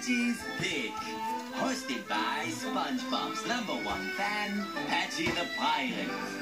Patsy's Pick. Hosted by SpongeBob's number one fan, Patty the Pirate.